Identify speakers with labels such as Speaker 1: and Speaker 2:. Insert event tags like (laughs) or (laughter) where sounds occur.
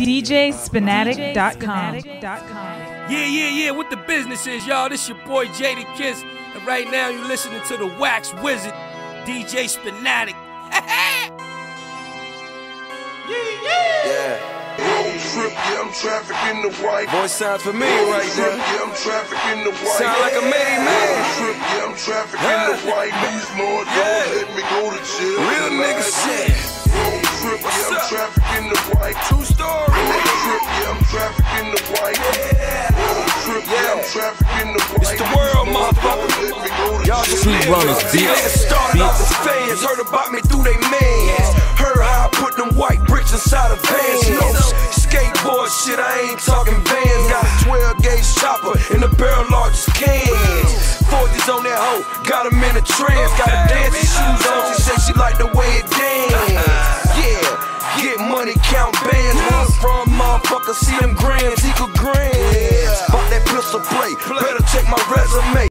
Speaker 1: DJSpinatic.com.
Speaker 2: Yeah, yeah, yeah. What the business is, y'all? This your boy Jada Kiss, and right now you're listening to the Wax Wizard, DJ Spinatic. (laughs)
Speaker 3: Yeah.
Speaker 4: Road trip, yeah, I'm trafficking the white.
Speaker 3: Voice sounds familiar right
Speaker 4: trip,
Speaker 3: now.
Speaker 4: yeah, I'm trafficking the white.
Speaker 3: Sound like a made man.
Speaker 4: trip, yeah, I'm trafficking
Speaker 3: Huh?
Speaker 4: the white. Please, Lord,
Speaker 3: Yeah.
Speaker 4: don't let me go to jail.
Speaker 3: Real nigga shit.
Speaker 4: Trafficking the white.
Speaker 3: True story.
Speaker 4: Road trip, yeah, I'm trafficking the white. Road trip, yeah, I'm
Speaker 3: Yeah.
Speaker 4: trafficking the white.
Speaker 3: It's the world, motherfucker.
Speaker 4: don't let me go to
Speaker 3: Y'all just
Speaker 5: True runners, bitch.
Speaker 3: Started off as fans, heard about me through they mans. Heard how I put them white bricks inside of vans. You know, skateboard shit, I ain't talking vans. Got a 12 gauge chopper in the barrel largest cans. 40s on that hoe, got 'em in a trance. Got her dancing shoes on, she said she like the way it dance. Play, better check my resume.